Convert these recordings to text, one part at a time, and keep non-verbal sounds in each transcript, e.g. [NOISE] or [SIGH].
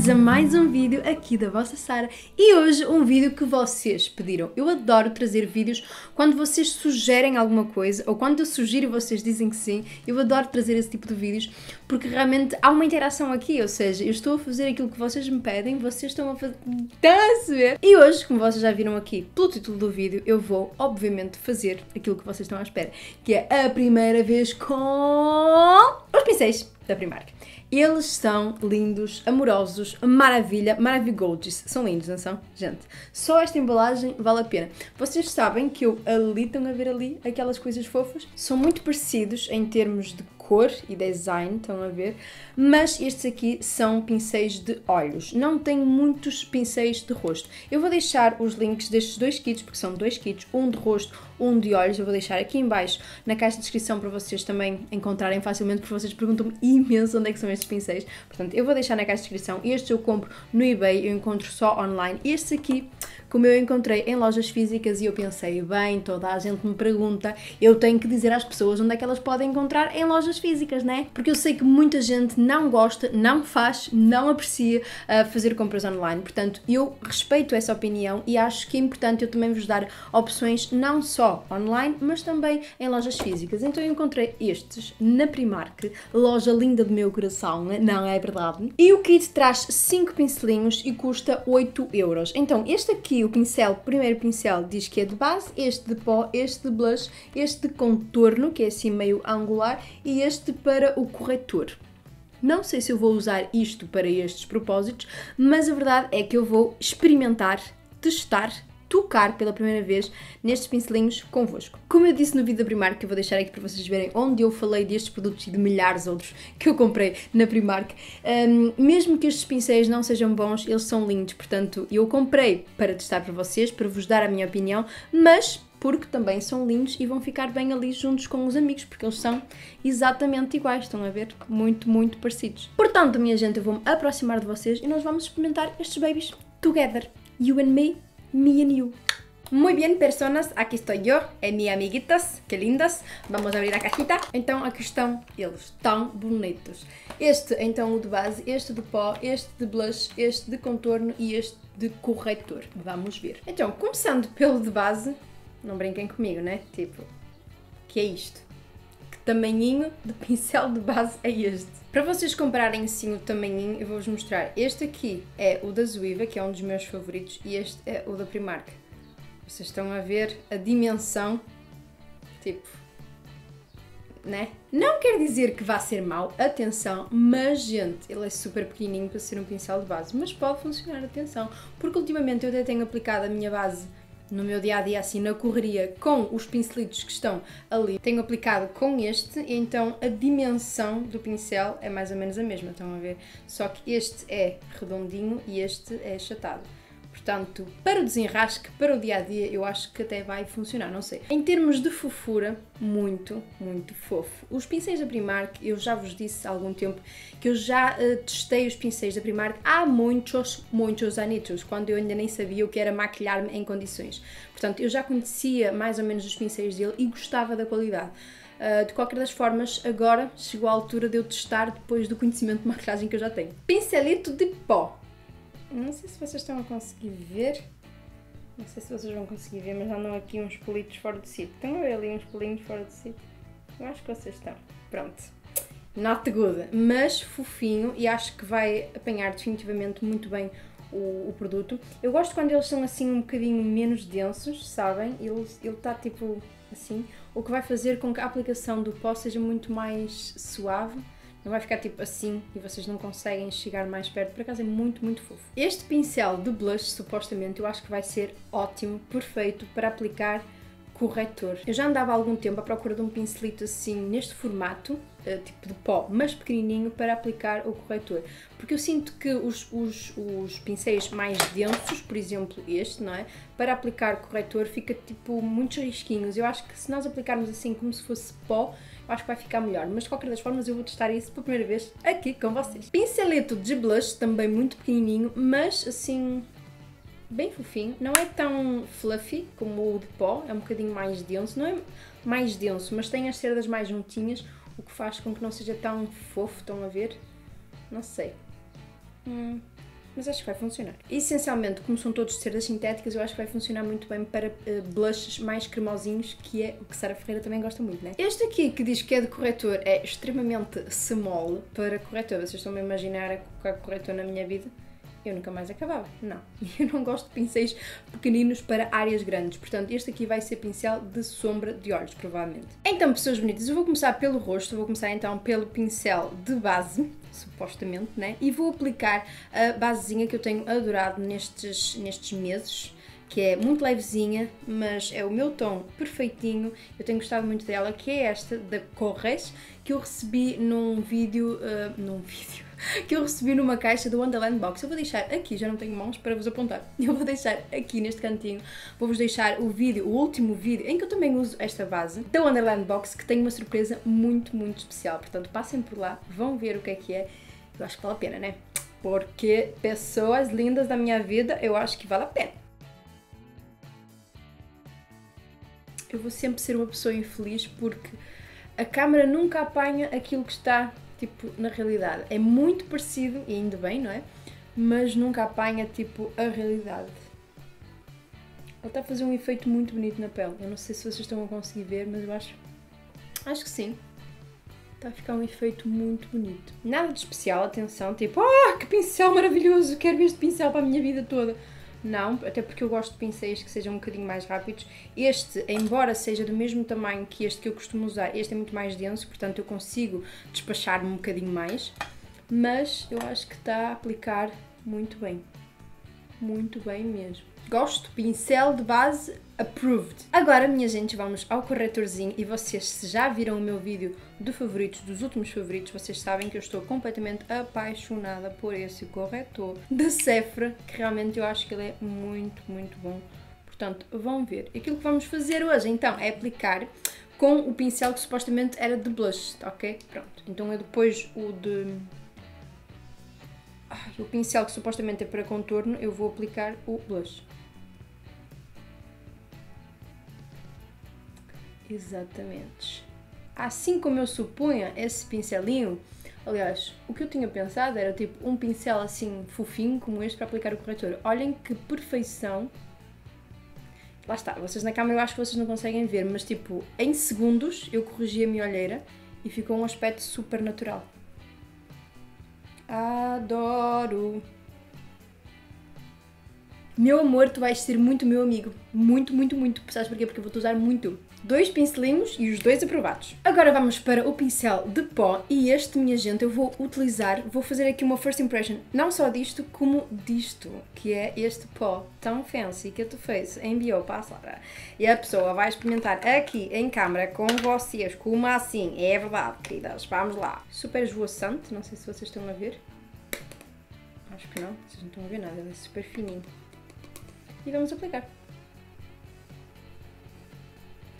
bem-vindos a mais um vídeo aqui da vossa Sara e hoje um vídeo que vocês pediram. Eu adoro trazer vídeos quando vocês sugerem alguma coisa ou quando eu sugiro e vocês dizem que sim. Eu adoro trazer esse tipo de vídeos porque realmente há uma interação aqui, ou seja, eu estou a fazer aquilo que vocês me pedem, vocês estão a fazer. Estão a ver? E hoje, como vocês já viram aqui pelo título do vídeo, eu vou obviamente fazer aquilo que vocês estão à espera, que é a primeira vez com os pincéis da Primark. Eles são lindos, amorosos, maravilha, maravilhosos. São lindos, não são? Gente, só esta embalagem vale a pena. Vocês sabem que eu ali, estão a ver ali aquelas coisas fofas? São muito parecidos em termos de cor e design, estão a ver? Mas estes aqui são pincéis de olhos. Não tenho muitos pincéis de rosto. Eu vou deixar os links destes dois kits, porque são dois kits, um de rosto, um de olhos. Eu vou deixar aqui em baixo na caixa de descrição para vocês também encontrarem facilmente, porque vocês perguntam-me [LAUGHS] imenso onde é que são estes pincéis. Portanto, eu vou deixar na caixa de descrição. Estes eu compro no eBay, eu encontro só online. Estes aqui como eu encontrei em lojas físicas e eu pensei, bem, toda a gente me pergunta, eu tenho que dizer às pessoas onde é que elas podem encontrar em lojas físicas, né? Porque eu sei que muita gente não gosta, não faz, não aprecia uh, fazer compras online. Portanto, eu respeito essa opinião e acho que é importante eu também vos dar opções não só online, mas também em lojas físicas. Então eu encontrei estes na Primark, loja linda do meu coração, né? não é verdade? E o kit traz 5 pincelinhos e custa 8 euros. Então, este aqui o pincel, primeiro pincel diz que é de base, este de pó, este de blush, este de contorno, que é assim meio angular, e este para o corretor. Não sei se eu vou usar isto para estes propósitos, mas a verdade é que eu vou experimentar, testar tocar pela primeira vez nestes pincelinhos convosco. Como eu disse no vídeo da Primark, que eu vou deixar aqui para vocês verem, onde eu falei destes produtos e de milhares outros que eu comprei na Primark, um, mesmo que estes pincéis não sejam bons, eles são lindos, portanto eu comprei para testar para vocês, para vos dar a minha opinião, mas porque também são lindos e vão ficar bem ali juntos com os amigos, porque eles são exatamente iguais, estão a ver? Muito, muito parecidos. Portanto, minha gente, eu vou-me aproximar de vocês e nós vamos experimentar estes babies together. You and me, me and you. Muy bien, personas, aqui estou eu e minhas amiguitas, que lindas. Vamos abrir a cajita. Então, aqui estão eles, tão bonitos. Este, então, o de base, este de pó, este de blush, este de contorno e este de corretor. Vamos ver. Então, começando pelo de base, não brinquem comigo, né? Tipo, que é isto? Tamanhinho de pincel de base é este? Para vocês comprarem sim o tamanhinho, eu vou-vos mostrar. Este aqui é o da Zuiva, que é um dos meus favoritos, e este é o da Primark. Vocês estão a ver a dimensão, tipo, né? Não quer dizer que vá ser mau, atenção, mas gente, ele é super pequenininho para ser um pincel de base, mas pode funcionar, atenção, porque ultimamente eu até tenho aplicado a minha base no meu dia a dia, assim na correria, com os pincelitos que estão ali. Tenho aplicado com este, então a dimensão do pincel é mais ou menos a mesma, estão a ver? Só que este é redondinho e este é achatado. Portanto, para o desenrasque, para o dia a dia, eu acho que até vai funcionar, não sei. Em termos de fofura, muito, muito fofo. Os pincéis da Primark, eu já vos disse há algum tempo que eu já uh, testei os pincéis da Primark há muitos, muitos anos, quando eu ainda nem sabia o que era maquilhar-me em condições. Portanto, eu já conhecia mais ou menos os pincéis dele e gostava da qualidade. Uh, de qualquer das formas, agora chegou a altura de eu testar depois do conhecimento de maquilhagem que eu já tenho. Pincelito de pó. Não sei se vocês estão a conseguir ver. Não sei se vocês vão conseguir ver, mas andam aqui uns pelitos fora do sítio. Estão a ver ali uns pelinhos fora do sítio? Eu acho que vocês estão. Pronto. Not good, mas fofinho e acho que vai apanhar definitivamente muito bem o, o, produto. Eu gosto quando eles são assim um bocadinho menos densos, sabem? Ele está tipo assim, o que vai fazer com que a aplicação do pó seja muito mais suave não vai ficar tipo assim e vocês não conseguem chegar mais perto. Por acaso é muito, muito fofo. Este pincel de blush, supostamente, eu acho que vai ser ótimo, perfeito para aplicar corretor. Eu já andava há algum tempo à procura de um pincelito assim, neste formato, uh, tipo de pó, mas pequenininho, para aplicar o corretor. Porque eu sinto que os, os, os pincéis mais densos, por exemplo este, não é? Para aplicar corretor fica tipo muitos risquinhos. Eu acho que se nós aplicarmos assim como se fosse pó, acho que vai ficar melhor. Mas de qualquer das formas eu vou testar isso pela primeira vez aqui com vocês. Pincelito de blush, também muito pequenininho, mas assim bem fofinho. Não é tão fluffy como o de pó, é um bocadinho mais denso. Não é mais denso, mas tem as cerdas mais juntinhas, o que faz com que não seja tão fofo, estão a ver? Não sei. Hum, mas acho que vai funcionar. Essencialmente, como são todos cerdas sintéticas, eu acho que vai funcionar muito bem para uh, blushes mais cremosinhos, que é o que Sara Ferreira também gosta muito, né? Este aqui, que diz que é de corretor, é extremamente small para corretor. Vocês estão a imaginar a colocar corretor na minha vida? eu nunca mais acabava. Não. [LAUGHS] Eu não gosto de pincéis pequeninos para áreas grandes. Portanto, este aqui vai ser pincel de sombra de olhos, provavelmente. Então, pessoas bonitas, eu vou começar pelo rosto. Vou começar então pelo pincel de base, supostamente, né? E vou aplicar a basezinha que eu tenho adorado nestes, nestes meses que é muito levezinha, mas é o meu tom perfeitinho. Eu tenho gostado muito dela, que é esta da Corres, que eu recebi num vídeo, uh, num [LAUGHS] vídeo, [LAUGHS] que eu recebi numa caixa do Wonderland Box. Eu vou deixar aqui, já não tenho mãos para vos apontar. [LAUGHS] Eu vou deixar aqui neste cantinho, vou-vos deixar o vídeo, o último vídeo, em que eu também uso esta base da Wonderland Box, que tem uma surpresa muito, muito especial. Portanto, passem por lá, vão ver o que é que é. Eu acho que vale a pena, né? Porque pessoas lindas da minha vida, eu acho que vale a pena. Eu vou sempre ser uma pessoa infeliz porque a câmera nunca apanha aquilo que está tipo, na realidade. É muito parecido, e ainda bem, não é? Mas nunca apanha, tipo, a realidade. Ele está a fazer um efeito muito bonito na pele. Eu não sei se vocês estão a conseguir ver, mas eu acho... Acho que sim. Está a ficar um efeito muito bonito. Nada de especial, atenção, tipo, ah, oh, que pincel maravilhoso, quero este pincel para a minha vida toda. Não, até porque eu gosto de pincéis que sejam um bocadinho mais rápidos. Este, embora seja do mesmo tamanho que este que eu costumo usar, este é muito mais denso, portanto eu consigo despachar-me um bocadinho mais. Mas eu acho que está a aplicar muito bem. Muito bem mesmo. Gosto, pincel de base approved. Agora, minha gente, vamos ao corretorzinho e vocês, se já viram o meu vídeo de favoritos, dos últimos favoritos, vocês sabem que eu estou completamente apaixonada por esse corretor da Sephora, que realmente eu acho que ele é muito, muito bom. Portanto, vão ver. Aquilo que vamos fazer hoje, então, é aplicar com o pincel que supostamente era de blush, ok? Pronto. Então, eu depois o de... O pincel que supostamente é para contorno, eu vou aplicar o blush. Exatamente. Assim como eu supunha, esse pincelinho, aliás, o que eu tinha pensado era tipo um pincel assim fofinho como este para aplicar o corretor. Olhem que perfeição. Lá está, vocês na câmera eu acho que vocês não conseguem ver, mas tipo, em segundos eu corrigi a minha olheira e ficou um aspecto super natural. Adoro! Meu amor, tu vais ser muito meu amigo. Muito, muito, muito. Sabes porquê? Porque eu vou-te usar muito dois pincelinhos e os dois aprovados. Agora vamos para o pincel de pó e este, minha gente, eu vou utilizar, vou fazer aqui uma first impression, não só disto, como disto, que é este pó tão fancy que tu fez, enviou para a Sara. E a pessoa vai experimentar aqui em câmara com vocês, como assim, é verdade, queridas, vamos lá. Super esvoaçante, não sei se vocês estão a ver. Acho que não, vocês não estão a ver nada, é super fininho. E vamos aplicar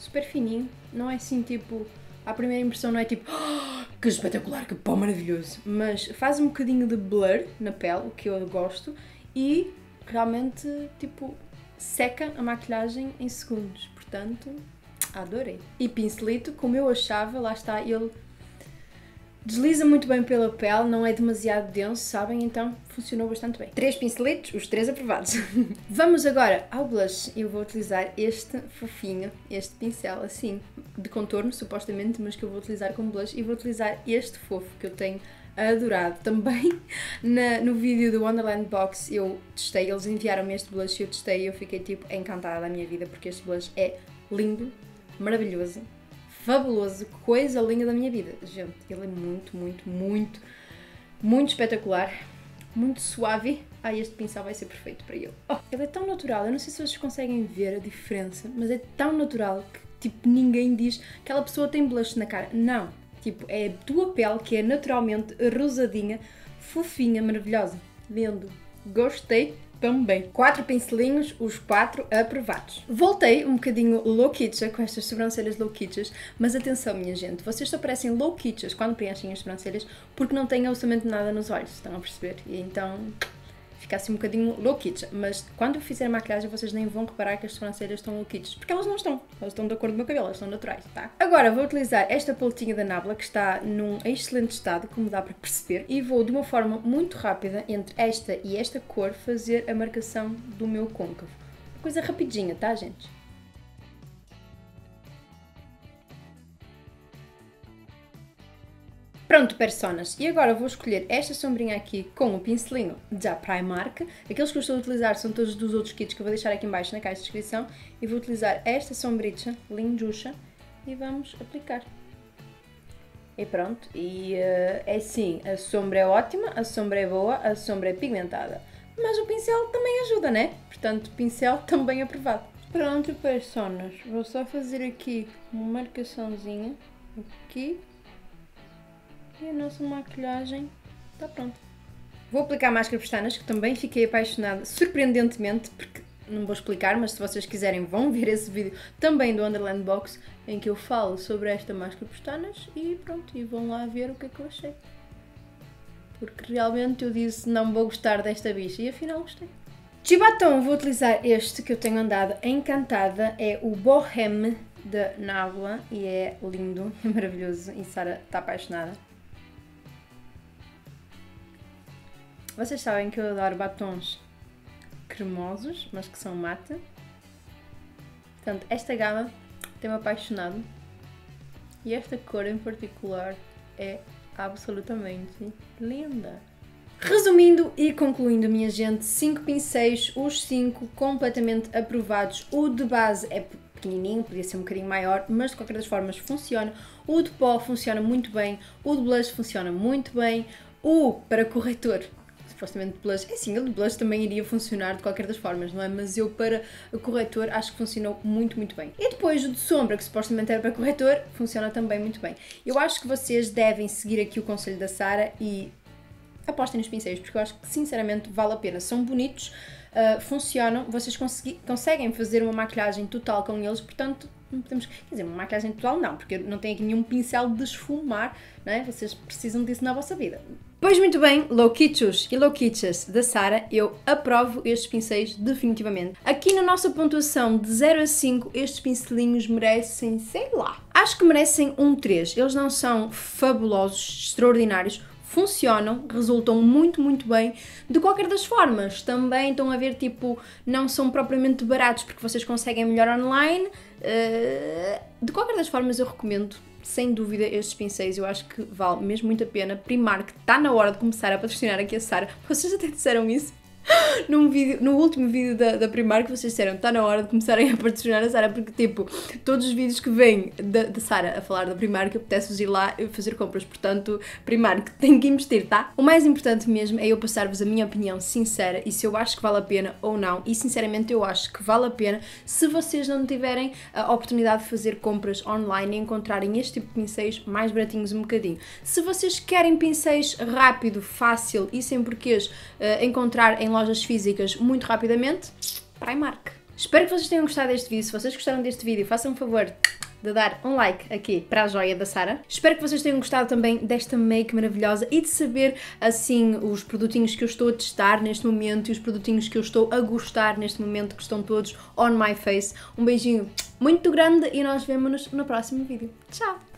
super fininho, não é assim tipo. A primeira impressão não é tipo oh, que espetacular, que pó maravilhoso, mas faz um bocadinho de blur na pele, o que eu gosto, e realmente tipo seca a maquilhagem em segundos. Portanto, adorei. E pincelito, como eu achava, lá está, ele Desliza muito bem pela pele, não é demasiado denso, sabem? Então funcionou bastante bem. Três pincelitos, os três aprovados. [LAUGHS] Vamos agora ao blush. Eu vou utilizar este fofinho, este pincel assim, de contorno supostamente, mas que eu vou utilizar como blush. E vou utilizar este fofo que eu tenho adorado também. [LAUGHS] Na, no vídeo do Wonderland Box eu testei, eles enviaram-me este blush e eu testei e eu fiquei tipo encantada da minha vida porque este blush é lindo, maravilhoso fabuloso, coisa linda da minha vida. Gente, ele é muito, muito, muito, muito espetacular, muito suave. Ah, este pincel vai ser perfeito para ele. Oh, ele é tão natural, eu não sei se vocês conseguem ver a diferença, mas é tão natural que, tipo, ninguém diz que aquela pessoa tem blush na cara. Não. Tipo, é a tua pele que é naturalmente rosadinha, fofinha, maravilhosa. Lindo. Gostei também. Quatro pincelinhos, os quatro aprovados. Voltei um bocadinho low kitsch com estas sobrancelhas kitsch, mas atenção minha gente, vocês só parecem kitsch quando preenchem as sobrancelhas porque não têm absolutamente nada nos olhos, estão a perceber? E então fica assim um bocadinho low kits. Mas quando eu fizer a maquilhagem, vocês nem vão reparar que as sobrancelhas estão low kits, porque elas não estão. Elas estão de acordo com o meu cabelo, elas estão naturais, tá? Agora vou utilizar esta paletinha da Nabla, que está num excelente estado, como dá para perceber, e vou de uma forma muito rápida, entre esta e esta cor, fazer a marcação do meu côncavo. Coisa rapidinha, tá, gente? Pronto, personas, e agora vou escolher esta sombrinha aqui com o pincelinho da Primark. Aqueles que eu estou a utilizar são todos dos outros kits que eu vou deixar aqui embaixo na caixa de descrição. E vou utilizar esta sombricha, linducha, e vamos aplicar. E pronto, e uh, é assim, a sombra é ótima, a sombra é boa, a sombra é pigmentada. Mas o pincel também ajuda, né? Portanto, pincel [LAUGHS] também aprovado. Pronto, personas, vou só fazer aqui uma marcaçãozinha, aqui, e a nossa maquilhagem está pronta. Vou aplicar máscara pestanas, que também fiquei apaixonada, surpreendentemente, porque não vou explicar, mas se vocês quiserem vão ver esse vídeo também do Underland Box, em que eu falo sobre esta máscara pestanas e pronto, e vão lá ver o que é que eu achei. Porque realmente eu disse não vou gostar desta bicha e afinal gostei. De batom vou utilizar este que eu tenho andado encantada, é o Bohème da Nabla e é lindo, [LAUGHS] é maravilhoso e Sara está apaixonada. Vocês sabem que eu adoro batons cremosos, mas que são mate. Portanto, esta gama tem-me apaixonado. E esta cor em particular é absolutamente linda. Resumindo e concluindo, minha gente, 5 pincéis, os 5 completamente aprovados. O de base é pequenininho, podia ser um bocadinho maior, mas de qualquer das formas funciona. O de pó funciona muito bem, o de blush funciona muito bem, o para corretor supostamente blush. É sim, o de blush também iria funcionar de qualquer das formas, não é? Mas eu para corretor acho que funcionou muito, muito bem. E depois o de sombra, que supostamente era para corretor, funciona também muito bem. Eu acho que vocês devem seguir aqui o conselho da Sara e apostem nos pincéis, porque eu acho que sinceramente vale a pena. São bonitos, uh, funcionam, vocês conseguem fazer uma maquilhagem total com eles, portanto não podemos, quer dizer, uma maquilhagem total não, porque não tem aqui nenhum pincel de esfumar, não é? Vocês precisam disso na vossa vida. Pois muito bem, Low Kitschos e Low Kitschas da Sara, eu aprovo estes pincéis definitivamente. Aqui na nossa pontuação de 0 a 5, estes pincelinhos merecem, sei lá, acho que merecem um 3. Eles não são fabulosos, extraordinários, funcionam, resultam muito, muito bem. De qualquer das formas, também estão a ver, tipo, não são propriamente baratos porque vocês conseguem melhor online. Uh, de qualquer das formas, eu recomendo sem dúvida estes pincéis, eu acho que vale mesmo muito a pena. Primark está na hora de começar a patrocinar aqui a Sara. Vocês até disseram isso? [LAUGHS] Num vídeo, no último vídeo da, da Primark vocês disseram está na hora de começarem a patrocinar a Sara porque tipo, todos os vídeos que vêm da, da Sara a falar da Primark apetece-vos ir lá e fazer compras, portanto Primark [LAUGHS] tem que investir, tá? O mais importante mesmo é eu passar-vos a minha opinião sincera e se eu acho que vale a pena ou não e sinceramente eu acho que vale a pena se vocês não tiverem a oportunidade de fazer compras online e encontrarem este tipo de pincéis mais baratinhos um bocadinho. Se vocês querem pincéis rápido, fácil e sem porquês uh, encontrar em lojas físicas muito rapidamente, Primark. Espero que vocês tenham gostado deste vídeo. Se vocês gostaram deste vídeo, façam um favor de dar um like aqui para a joia da Sara. Espero que vocês tenham gostado também desta make maravilhosa e de saber assim os produtinhos que eu estou a testar neste momento e os produtinhos que eu estou a gostar neste momento que estão todos on my face. Um beijinho muito grande e nós vemos-nos no próximo vídeo. Tchau!